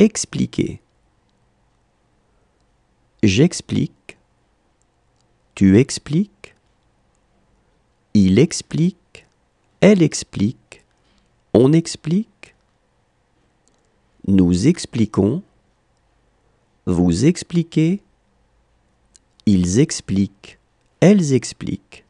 Expliquer. J'explique. Tu expliques. Il explique. Elle explique. On explique. Nous expliquons. Vous expliquez. Ils expliquent. Elles expliquent.